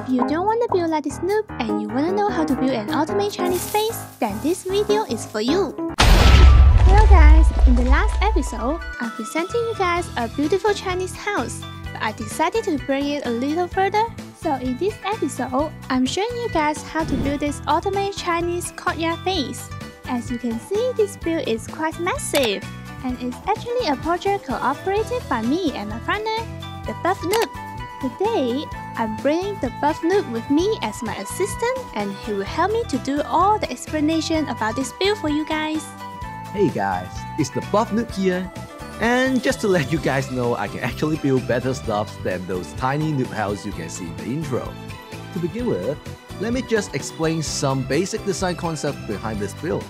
If you don't want to build like this noob and you want to know how to build an ultimate Chinese space, then this video is for you. Hello guys, in the last episode, I'm presenting you guys a beautiful Chinese house, but I decided to bring it a little further. So in this episode, I'm showing you guys how to build this ultimate Chinese courtyard base. As you can see, this build is quite massive, and it's actually a project cooperated by me and my partner, the Buff Noob. Today, I'm bringing the Buff Noob with me as my assistant and he will help me to do all the explanation about this build for you guys. Hey guys, it's the Buff Noob here. And just to let you guys know, I can actually build better stuff than those tiny noob houses you can see in the intro. To begin with, let me just explain some basic design concepts behind this build.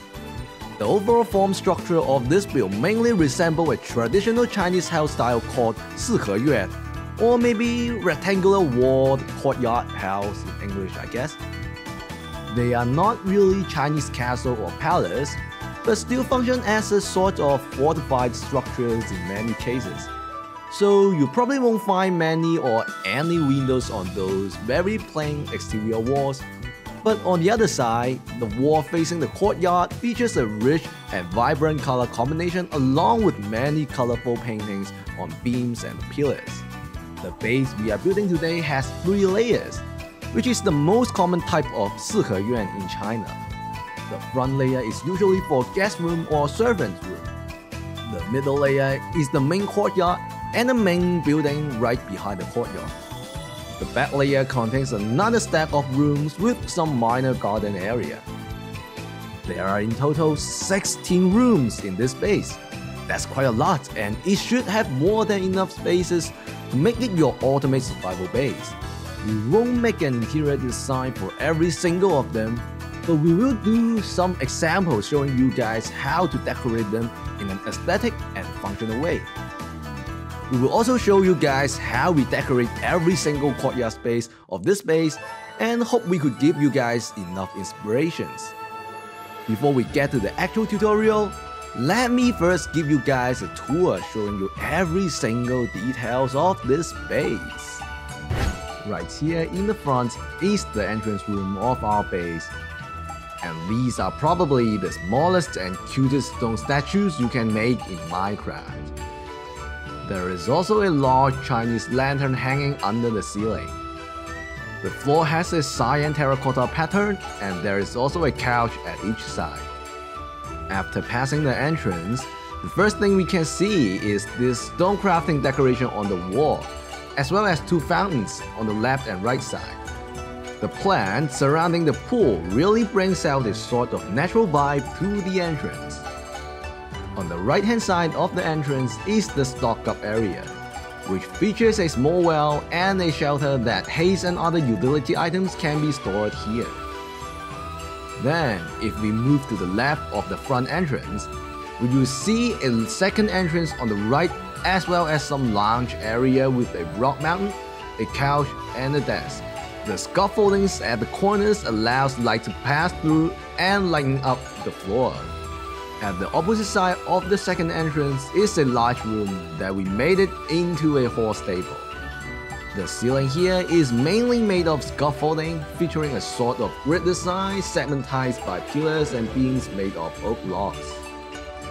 The overall form structure of this build mainly resembles a traditional Chinese house style called 四合院 or maybe rectangular walled courtyard house in English, I guess. They are not really Chinese castle or palace, but still function as a sort of fortified structures in many cases. So you probably won't find many or any windows on those very plain exterior walls. But on the other side, the wall facing the courtyard features a rich and vibrant color combination along with many colorful paintings on beams and pillars. The base we are building today has three layers, which is the most common type of 四合院 Yuan in China. The front layer is usually for guest room or servant room. The middle layer is the main courtyard and the main building right behind the courtyard. The back layer contains another stack of rooms with some minor garden area. There are in total 16 rooms in this space. That's quite a lot, and it should have more than enough spaces make it your ultimate survival base. We won't make an interior design for every single of them, but we will do some examples showing you guys how to decorate them in an aesthetic and functional way. We will also show you guys how we decorate every single courtyard space of this base and hope we could give you guys enough inspirations. Before we get to the actual tutorial, let me first give you guys a tour showing you every single details of this base. Right here in the front is the entrance room of our base. And these are probably the smallest and cutest stone statues you can make in Minecraft. There is also a large Chinese lantern hanging under the ceiling. The floor has a cyan terracotta pattern and there is also a couch at each side. After passing the entrance, the first thing we can see is this stone crafting decoration on the wall, as well as two fountains on the left and right side. The plant surrounding the pool really brings out this sort of natural vibe to the entrance. On the right hand side of the entrance is the stock up area, which features a small well and a shelter that haze and other utility items can be stored here. Then, if we move to the left of the front entrance, we will see a second entrance on the right as well as some lounge area with a rock mountain, a couch, and a desk. The scaffoldings at the corners allows light to pass through and lighten up the floor. At the opposite side of the second entrance is a large room that we made it into a horse stable. The ceiling here is mainly made of scaffolding featuring a sort of grid design segmentized by pillars and beams made of oak logs.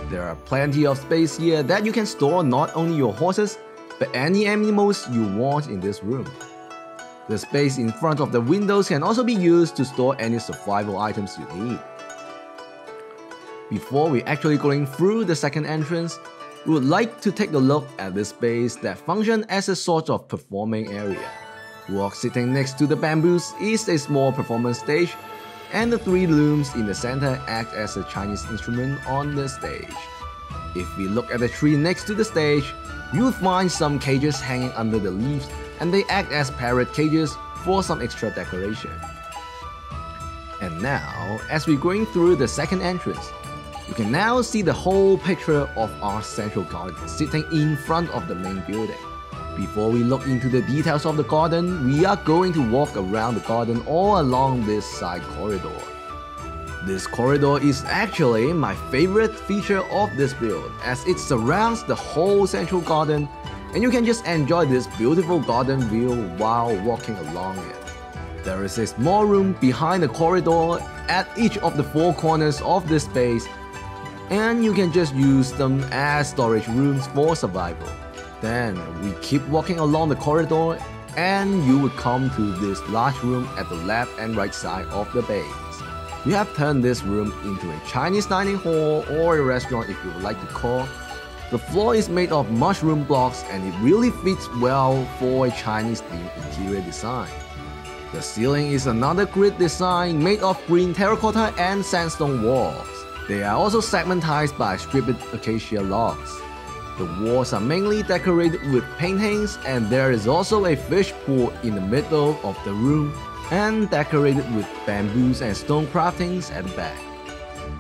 There are plenty of space here that you can store not only your horses, but any animals you want in this room. The space in front of the windows can also be used to store any survival items you need. Before we actually going through the second entrance, we would like to take a look at this space that functions as a sort of performing area. Walk sitting next to the bamboos is a small performance stage, and the three looms in the center act as a Chinese instrument on the stage. If we look at the tree next to the stage, you'll find some cages hanging under the leaves and they act as parrot cages for some extra decoration. And now, as we're going through the second entrance, you can now see the whole picture of our central garden sitting in front of the main building. Before we look into the details of the garden, we are going to walk around the garden all along this side corridor. This corridor is actually my favorite feature of this build as it surrounds the whole central garden and you can just enjoy this beautiful garden view while walking along it. There is a small room behind the corridor at each of the four corners of this space, and you can just use them as storage rooms for survival. Then we keep walking along the corridor and you would come to this large room at the left and right side of the base. We have turned this room into a Chinese dining hall or a restaurant if you would like to call. The floor is made of mushroom blocks and it really fits well for a Chinese themed interior design. The ceiling is another grid design made of green terracotta and sandstone walls. They are also segmentized by stripped acacia logs. The walls are mainly decorated with paintings and there is also a fish pool in the middle of the room and decorated with bamboos and stone craftings at the back.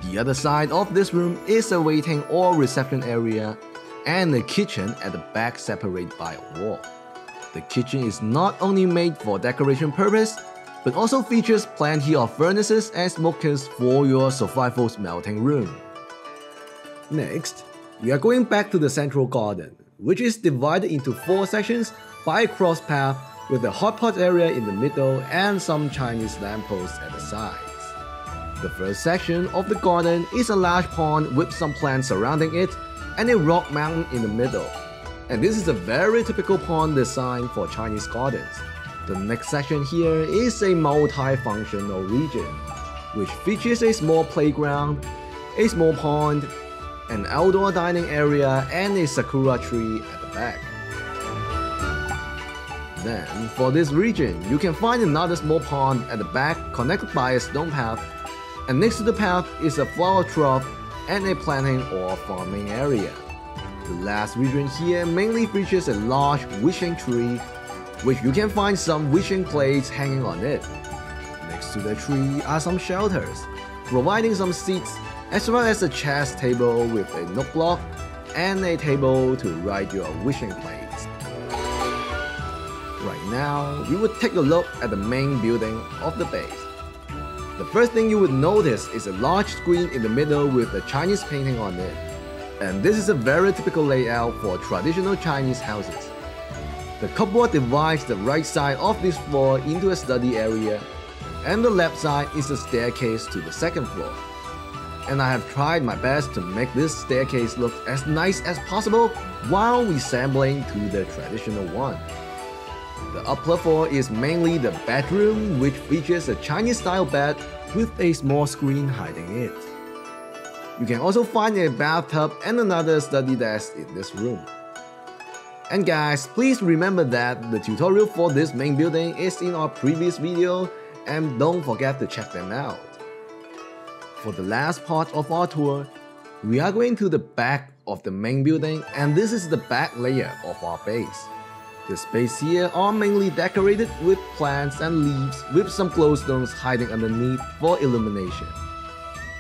The other side of this room is a waiting or reception area and a kitchen at the back separated by a wall. The kitchen is not only made for decoration purpose, but also features plenty of furnaces and smokers for your survival smelting room. Next, we are going back to the central garden, which is divided into four sections by a cross path with a hot pot area in the middle and some Chinese lampposts at the sides. The first section of the garden is a large pond with some plants surrounding it and a rock mountain in the middle. And this is a very typical pond design for Chinese gardens. The next section here is a multifunctional region, which features a small playground, a small pond, an outdoor dining area, and a sakura tree at the back. Then, for this region, you can find another small pond at the back connected by a stone path, and next to the path is a flower trough and a planting or farming area. The last region here mainly features a large wishing tree, which you can find some wishing plates hanging on it. Next to the tree are some shelters, providing some seats as well as a chess table with a note block and a table to write your wishing plates. Right now, we will take a look at the main building of the base. The first thing you would notice is a large screen in the middle with a Chinese painting on it. And this is a very typical layout for traditional Chinese houses. The cupboard divides the right side of this floor into a study area, and the left side is a staircase to the second floor and I have tried my best to make this staircase look as nice as possible while resembling to the traditional one. The upper floor is mainly the bedroom which features a Chinese style bed with a small screen hiding it. You can also find a bathtub and another study desk in this room. And guys, please remember that the tutorial for this main building is in our previous video and don't forget to check them out. For the last part of our tour, we are going to the back of the main building and this is the back layer of our base. The space here are mainly decorated with plants and leaves with some glowstones hiding underneath for illumination.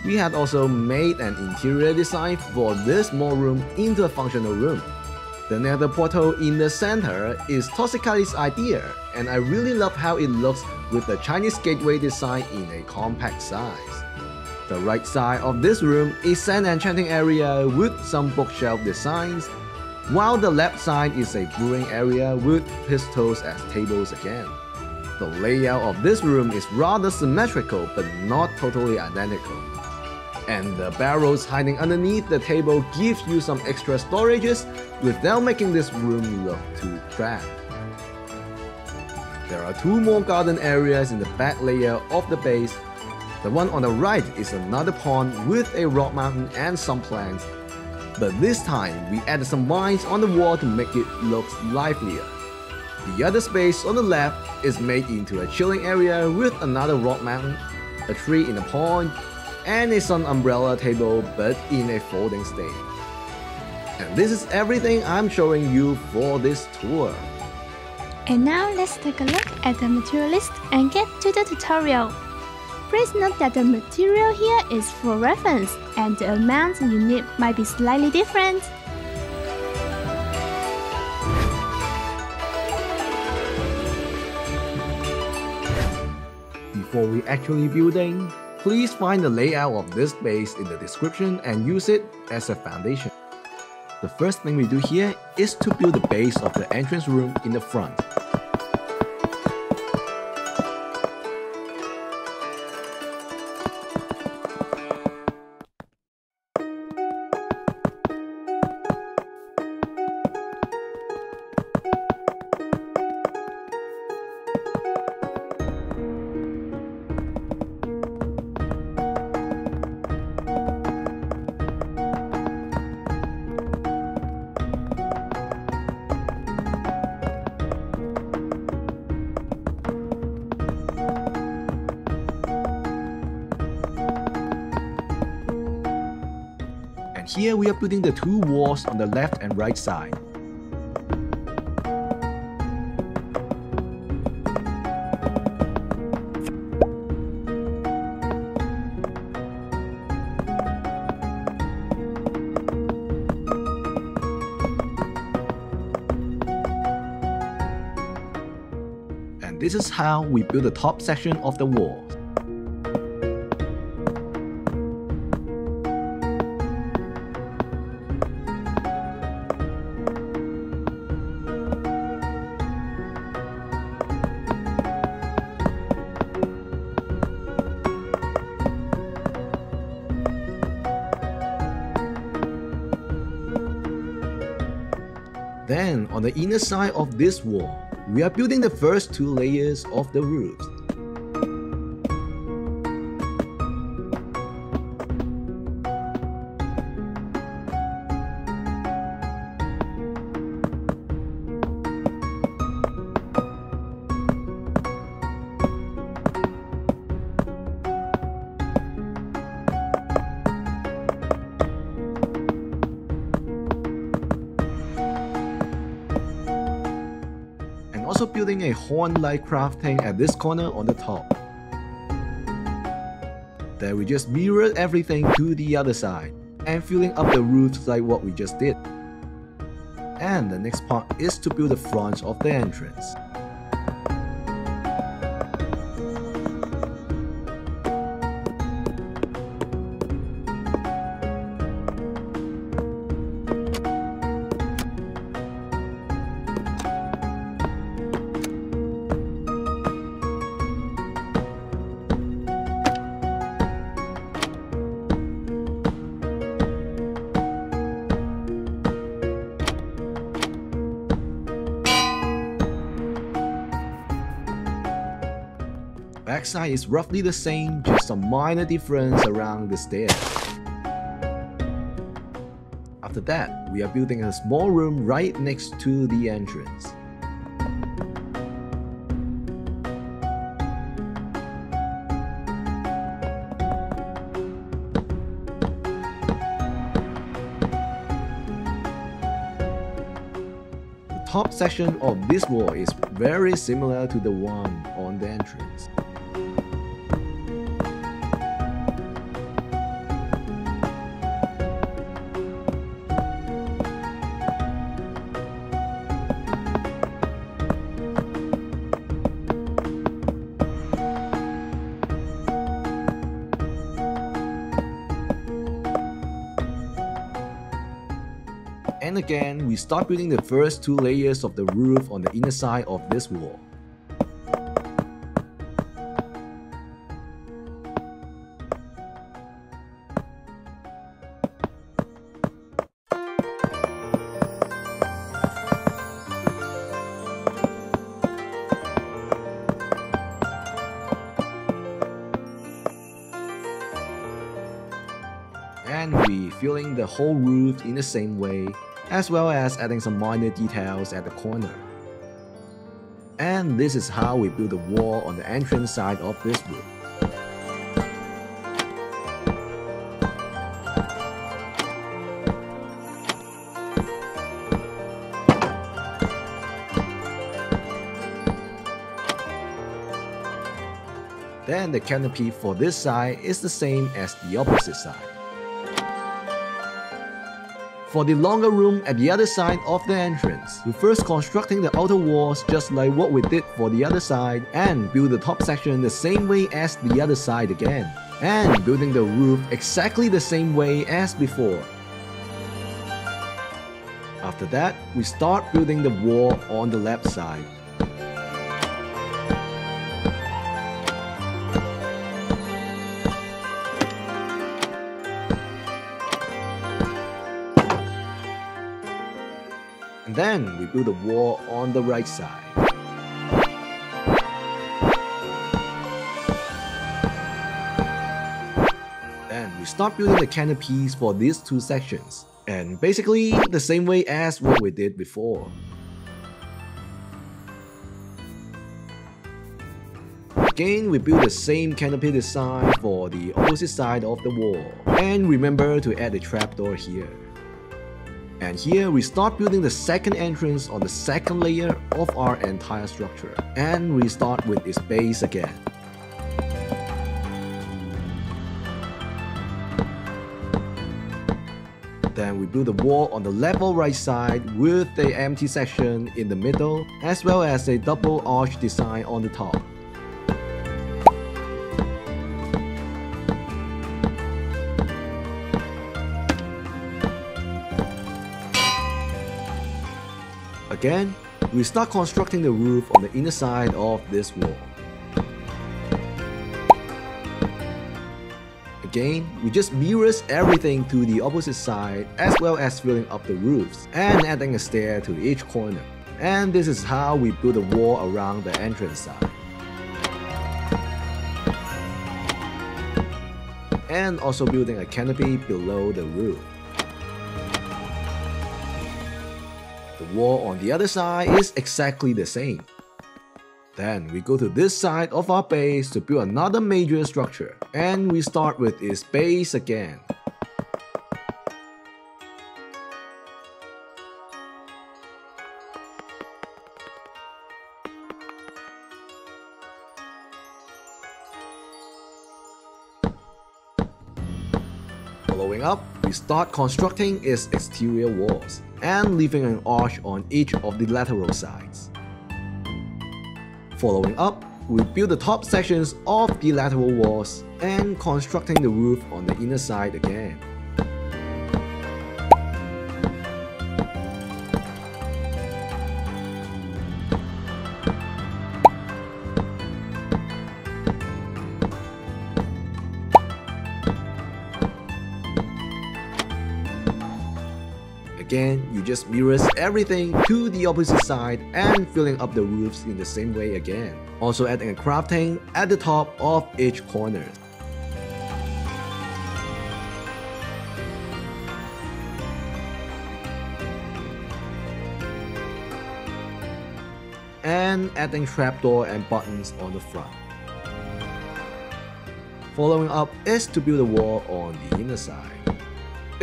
We had also made an interior design for this small room into a functional room. The nether portal in the center is ToxicKailey's idea and I really love how it looks with the Chinese gateway design in a compact size. The right side of this room is an enchanting area with some bookshelf designs, while the left side is a brewing area with pistons as tables again. The layout of this room is rather symmetrical but not totally identical. And the barrels hiding underneath the table gives you some extra storages without making this room look too cramped. There are two more garden areas in the back layer of the base the one on the right is another pond with a rock mountain and some plants. But this time, we added some vines on the wall to make it look livelier. The other space on the left is made into a chilling area with another rock mountain, a tree in a pond, and it's sun umbrella table but in a folding state. And this is everything I'm showing you for this tour. And now let's take a look at the material list and get to the tutorial. Please note that the material here is for reference and the amount you need might be slightly different. Before we actually building, please find the layout of this base in the description and use it as a foundation. The first thing we do here is to build the base of the entrance room in the front. Here we are building the two walls on the left and right side. And this is how we build the top section of the wall. Then, on the inner side of this wall, we are building the first two layers of the roof. A horn-like crafting at this corner on the top. Then we just mirrored everything to the other side and filling up the roofs like what we just did. And the next part is to build the front of the entrance. Backside is roughly the same, just some minor difference around the stairs. After that, we are building a small room right next to the entrance. The top section of this wall is very similar to the one on the entrance. Again, we start building the first two layers of the roof on the inner side of this wall. And we filling the whole roof in the same way, as well as adding some minor details at the corner. And this is how we build the wall on the entrance side of this room. Then the canopy for this side is the same as the opposite side. For the longer room at the other side of the entrance, we first constructing the outer walls just like what we did for the other side and build the top section the same way as the other side again. And building the roof exactly the same way as before. After that, we start building the wall on the left side. Then we build a wall on the right side. Then we start building the canopies for these two sections. And basically the same way as what we did before. Again, we build the same canopy design for the opposite side of the wall. And remember to add a trapdoor here. And here we start building the second entrance on the second layer of our entire structure. And we start with its base again. Then we build a wall on the level right side with the empty section in the middle as well as a double arch design on the top. Again, we start constructing the roof on the inner side of this wall. Again, we just mirrors everything to the opposite side as well as filling up the roofs and adding a stair to each corner. And this is how we build a wall around the entrance side. And also building a canopy below the roof. Wall on the other side is exactly the same. Then we go to this side of our base to build another major structure, and we start with its base again. Following up, we start constructing its exterior walls and leaving an arch on each of the lateral sides. Following up, we build the top sections of the lateral walls and constructing the roof on the inner side again. Again, you just mirrors everything to the opposite side and filling up the roofs in the same way again. Also adding a crafting at the top of each corner. And adding trapdoor and buttons on the front. Following up is to build a wall on the inner side.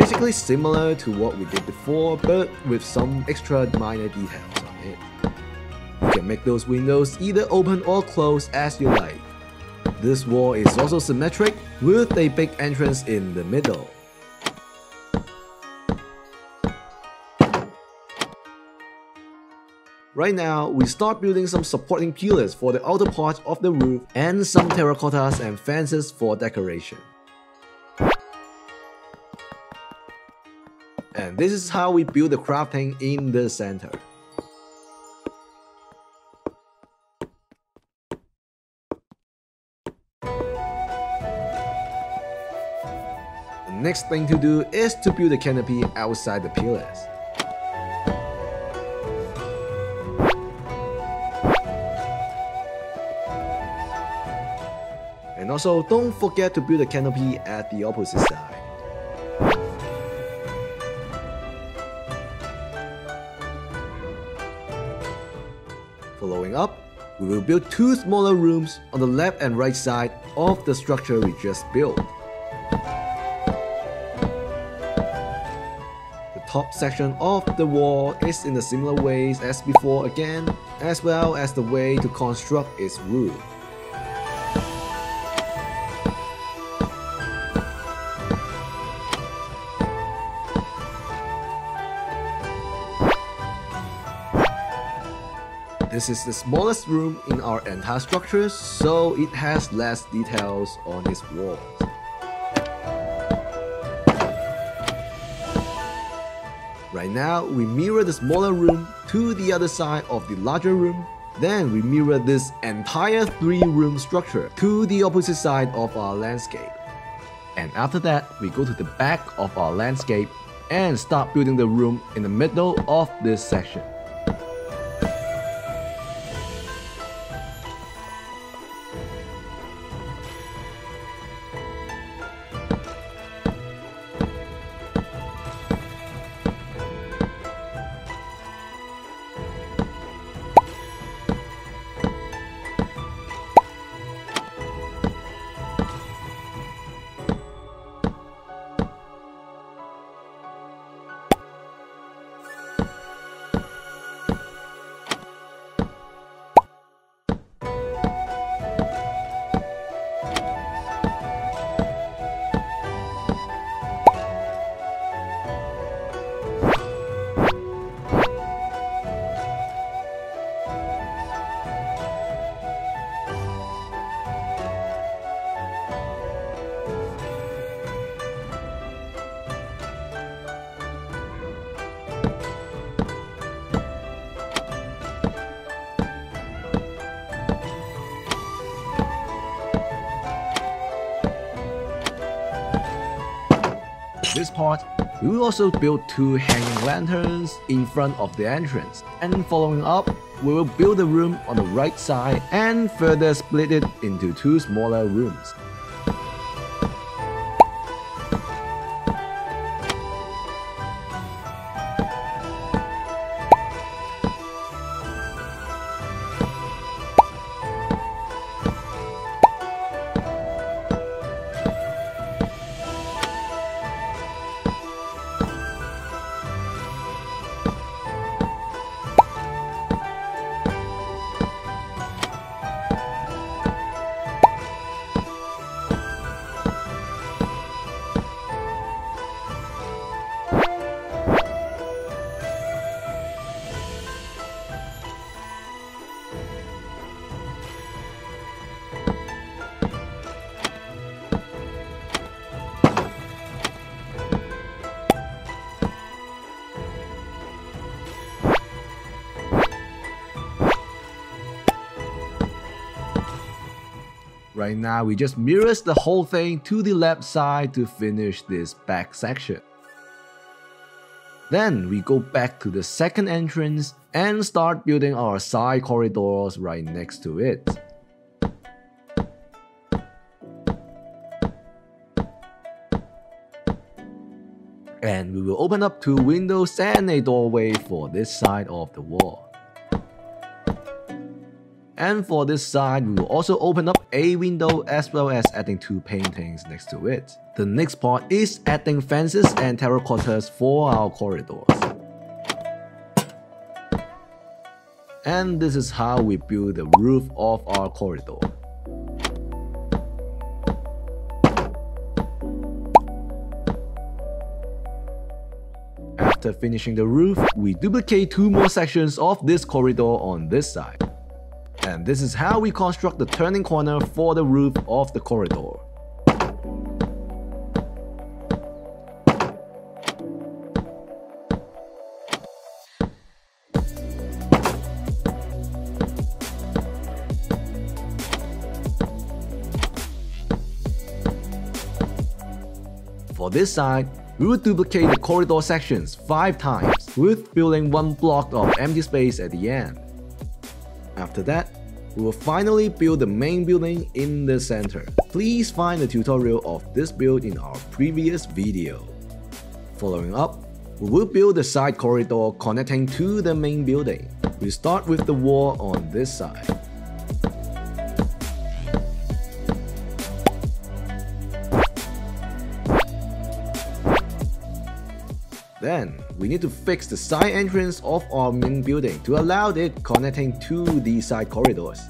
Basically similar to what we did before, but with some extra minor details on it. You can make those windows either open or close as you like. This wall is also symmetric with a big entrance in the middle. Right now, we start building some supporting pillars for the outer part of the roof and some terracottas and fences for decoration. And this is how we build the crafting in the center. The next thing to do is to build the canopy outside the pillars. And also don't forget to build the canopy at the opposite side. We will build two smaller rooms on the left and right side of the structure we just built. The top section of the wall is in the similar ways as before again, as well as the way to construct its roof. This is the smallest room in our entire structure, so it has less details on its walls. Right now, we mirror the smaller room to the other side of the larger room. Then we mirror this entire three-room structure to the opposite side of our landscape. And after that, we go to the back of our landscape and start building the room in the middle of this section. Part, we will also build two hanging lanterns in front of the entrance. And following up, we will build a room on the right side and further split it into two smaller rooms. Right now, we just mirrors the whole thing to the left side to finish this back section. Then we go back to the second entrance and start building our side corridors right next to it. And we will open up two windows and a doorway for this side of the wall. And for this side, we will also open up a window as well as adding two paintings next to it. The next part is adding fences and terracottas for our corridors. And this is how we build the roof of our corridor. After finishing the roof, we duplicate two more sections of this corridor on this side. And this is how we construct the turning corner for the roof of the corridor. For this side, we will duplicate the corridor sections 5 times, with filling one block of empty space at the end. After that, we will finally build the main building in the center. Please find the tutorial of this build in our previous video. Following up, we will build the side corridor connecting to the main building. We start with the wall on this side. We need to fix the side entrance of our main building to allow it connecting to the side corridors.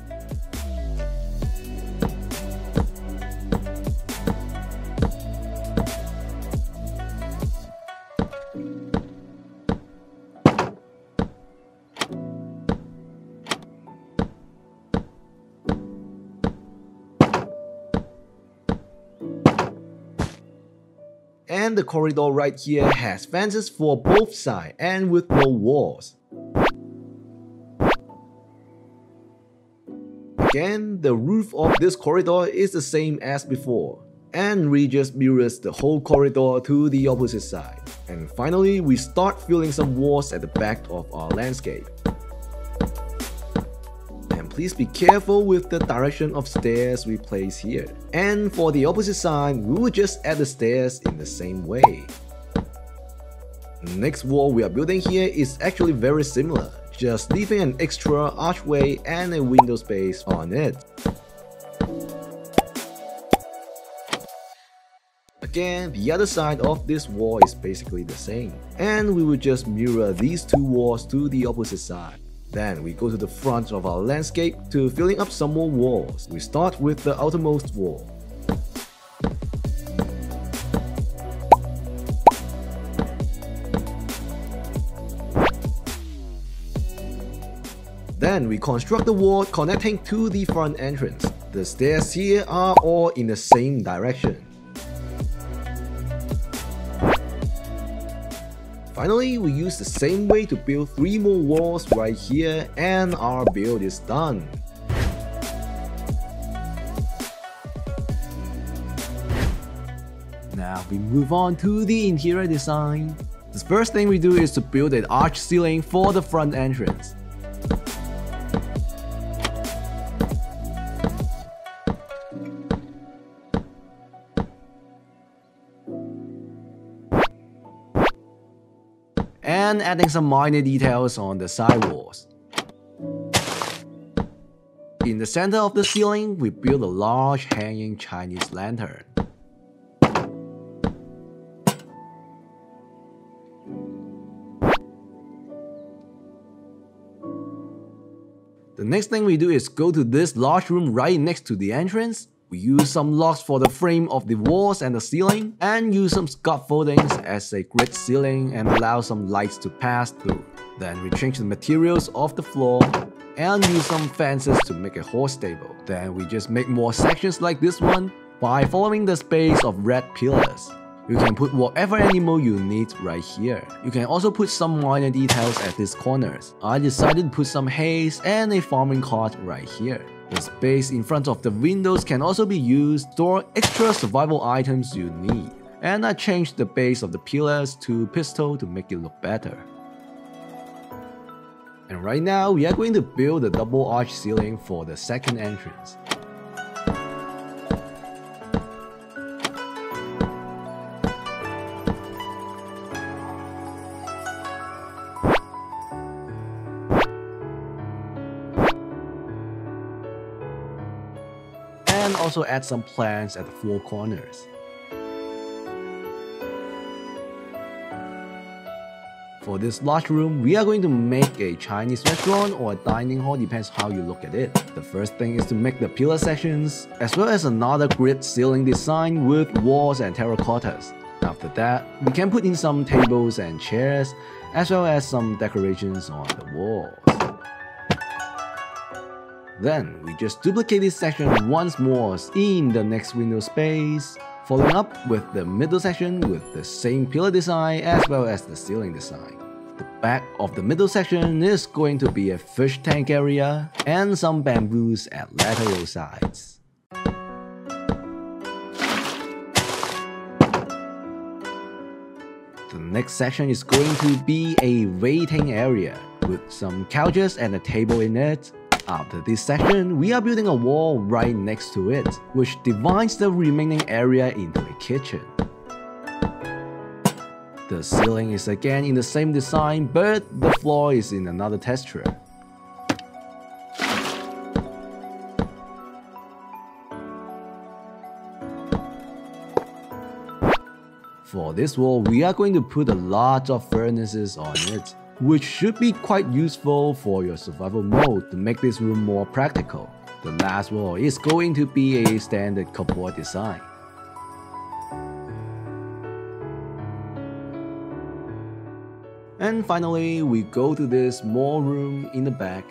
The corridor right here has fences for both sides and with no walls. Again, the roof of this corridor is the same as before, and we just mirrors the whole corridor to the opposite side. And finally, we start filling some walls at the back of our landscape. Please be careful with the direction of stairs we place here. And for the opposite side, we will just add the stairs in the same way. Next wall we are building here is actually very similar, just leaving an extra archway and a window space on it. Again, the other side of this wall is basically the same, and we will just mirror these two walls to the opposite side. Then we go to the front of our landscape to filling up some more walls. We start with the outermost wall. Then we construct the wall connecting to the front entrance. The stairs here are all in the same direction. Finally, we use the same way to build 3 more walls right here and our build is done. Now, we move on to the interior design. The first thing we do is to build an arch ceiling for the front entrance. Adding some minor details on the side walls. In the center of the ceiling, we build a large hanging Chinese lantern. The next thing we do is go to this large room right next to the entrance. We use some logs for the frame of the walls and the ceiling, and use some scaffoldings as a grid ceiling and allow some lights to pass through. Then we change the materials of the floor and use some fences to make a horse stable. Then we just make more sections like this one by following the space of red pillars. You can put whatever animal you need right here. You can also put some minor details at these corners. I decided to put some haze and a farming cart right here. The space in front of the windows can also be used to store extra survival items you need. And I changed the base of the pillars to piston to make it look better. And right now, we are going to build a double arch ceiling for the second entrance. Also add some plants at the four corners. For this large room, we are going to make a Chinese restaurant or a dining hall depends how you look at it. The first thing is to make the pillar sections, as well as another grid ceiling design with walls and terracottas. After that, we can put in some tables and chairs, as well as some decorations on the walls. Then we just duplicate this section once more in the next window space, following up with the middle section with the same pillar design as well as the ceiling design. The back of the middle section is going to be a fish tank area and some bamboos at lateral sides. The next section is going to be a waiting area with some couches and a table in it after this section, we are building a wall right next to it, which divides the remaining area into a kitchen. The ceiling is again in the same design, but the floor is in another texture. For this wall, we are going to put a lot of furnaces on it which should be quite useful for your survival mode to make this room more practical. The last wall is going to be a standard cupboard design. And finally, we go to this small room in the back.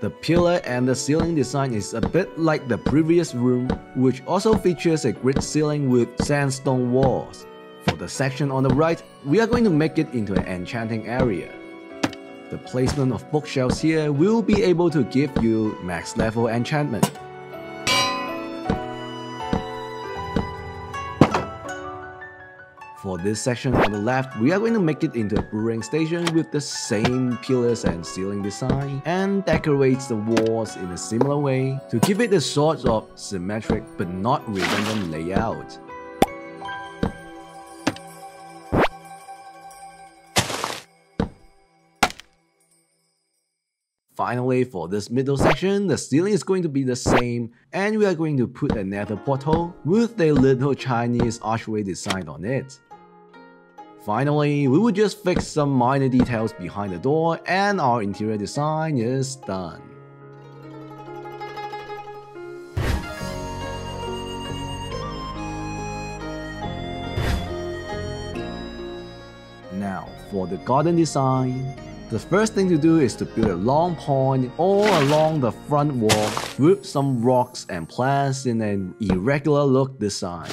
The pillar and the ceiling design is a bit like the previous room, which also features a grid ceiling with sandstone walls. For the section on the right, we are going to make it into an enchanting area. The placement of bookshelves here will be able to give you max level enchantment. For this section on the left, we are going to make it into a brewing station with the same pillars and ceiling design and decorates the walls in a similar way to give it a sort of symmetric but not redundant layout. Finally, for this middle section, the ceiling is going to be the same and we are going to put another portal with a little Chinese archway design on it. Finally, we will just fix some minor details behind the door and our interior design is done. Now, for the garden design, the first thing to do is to build a long pond all along the front wall with some rocks and plants in an irregular look design.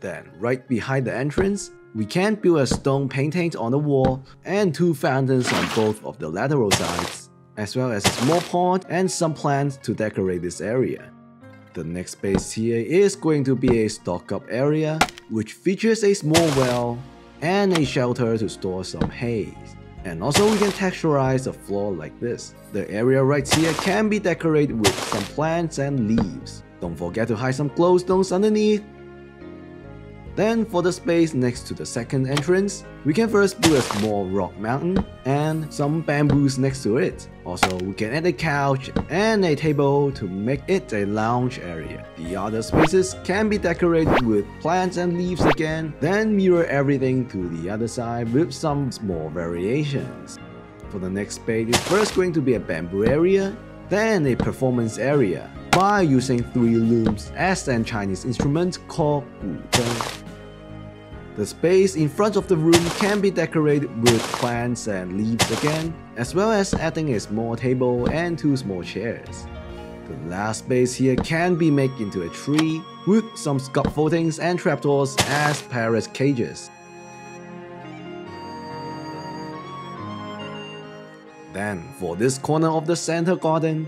Then, right behind the entrance, we can build a stone painting on the wall and two fountains on both of the lateral sides as well as a small pond and some plants to decorate this area. The next space here is going to be a stock up area, which features a small well and a shelter to store some hay. And also we can texturize the floor like this. The area right here can be decorated with some plants and leaves. Don't forget to hide some glowstones underneath then for the space next to the second entrance, we can first build a small rock mountain and some bamboos next to it. Also, we can add a couch and a table to make it a lounge area. The other spaces can be decorated with plants and leaves again, then mirror everything to the other side with some small variations. For the next space, it's first going to be a bamboo area, then a performance area, by using three looms as an Chinese instrument called guzheng. The space in front of the room can be decorated with plants and leaves again, as well as adding a small table and two small chairs. The last space here can be made into a tree with some scaffoldings and trapdoors as parrot cages. Then, for this corner of the center garden,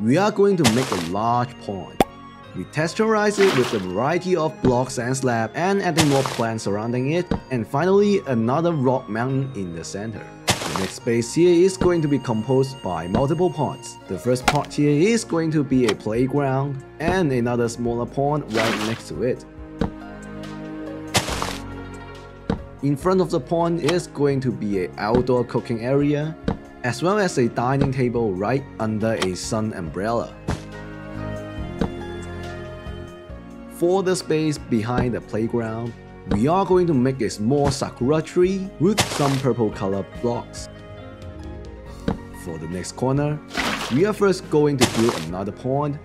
we are going to make a large pond. We texturize it with a variety of blocks and slab and adding more plants surrounding it, and finally another rock mountain in the center. The next space here is going to be composed by multiple ponds. The first part here is going to be a playground and another smaller pond right next to it. In front of the pond is going to be an outdoor cooking area, as well as a dining table right under a sun umbrella. For the space behind the playground, we are going to make a small sakura tree with some purple color blocks. For the next corner, we are first going to build another pond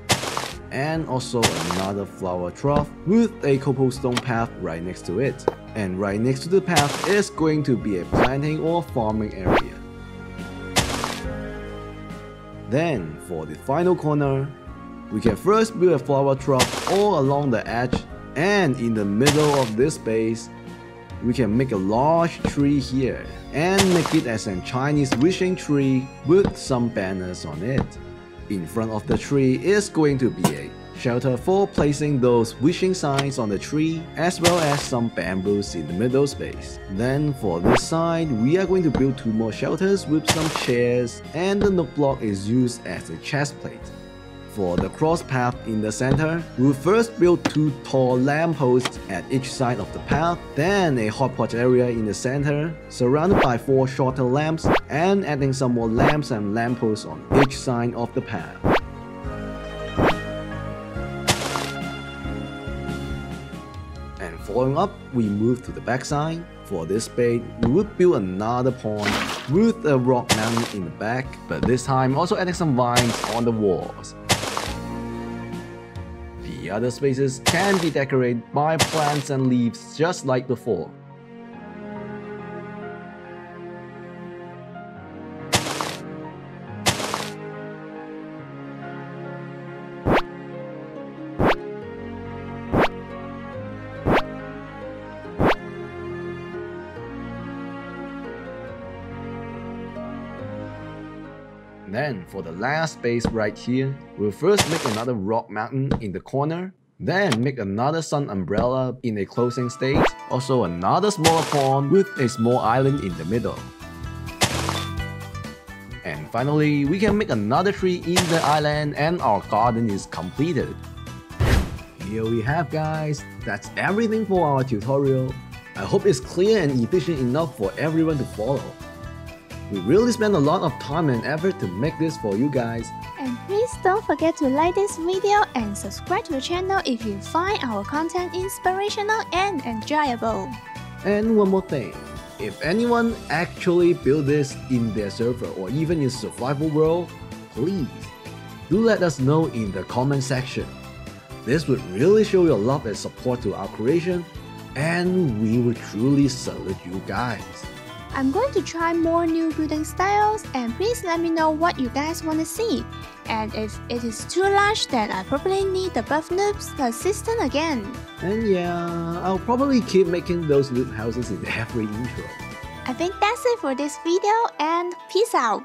and also another flower trough with a cobblestone path right next to it. And right next to the path is going to be a planting or farming area. Then, for the final corner, we can first build a flower trough all along the edge and in the middle of this space, we can make a large tree here and make it as a Chinese wishing tree with some banners on it. In front of the tree is going to be a shelter for placing those wishing signs on the tree as well as some bamboos in the middle space. Then for this side, we are going to build two more shelters with some chairs and the note block is used as a chest plate. For the cross path in the center, we'll first build two tall lampposts at each side of the path, then a hotpot area in the center, surrounded by four shorter lamps, and adding some more lamps and lampposts on each side of the path. Following up, we move to the backside. For this space, we would build another pond with a rock mountain in the back, but this time also adding some vines on the walls. The other spaces can be decorated by plants and leaves just like before. For the last space right here, we'll first make another rock mountain in the corner, then make another sun umbrella in a closing stage, also another smaller pond with a small island in the middle. And finally, we can make another tree in the island and our garden is completed. Here we have guys, that's everything for our tutorial. I hope it's clear and efficient enough for everyone to follow. We really spent a lot of time and effort to make this for you guys. And please don't forget to like this video and subscribe to the channel if you find our content inspirational and enjoyable. And one more thing, if anyone actually built this in their server or even in survival world, please do let us know in the comment section. This would really show your love and support to our creation and we will truly salute you guys. I'm going to try more new building styles and please let me know what you guys want to see. And if it is too large then I probably need the buff noobs assistant again. And yeah, I'll probably keep making those noob houses in every intro. I think that's it for this video and peace out!